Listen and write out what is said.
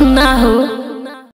na